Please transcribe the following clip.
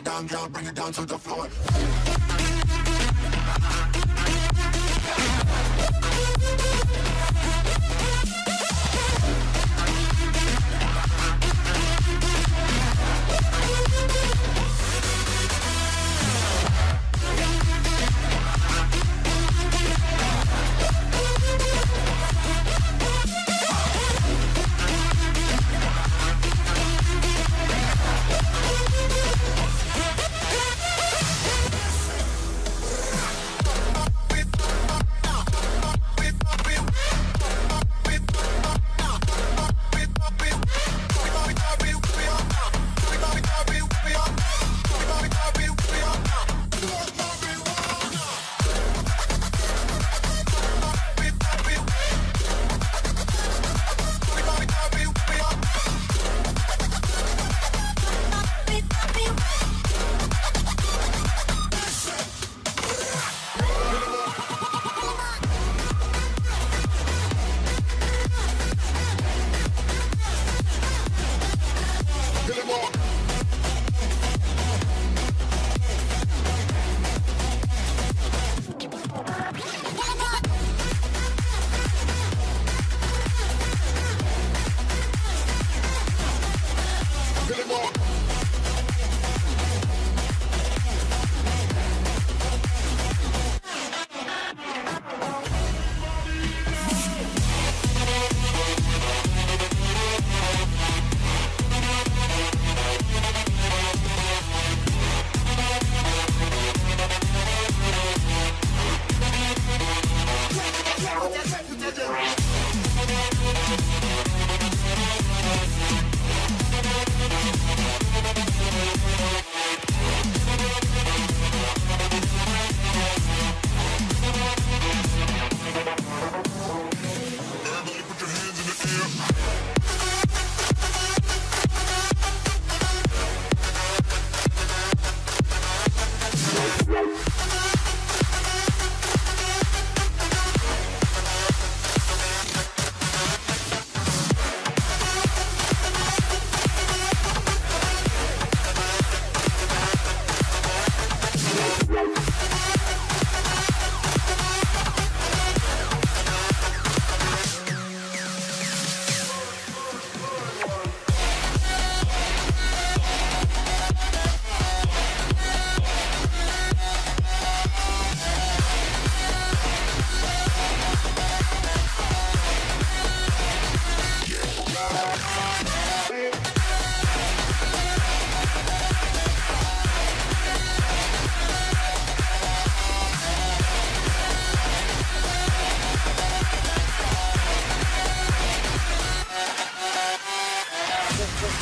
it down, bring it down to the floor. Escucha, escucha, escucha. Boom,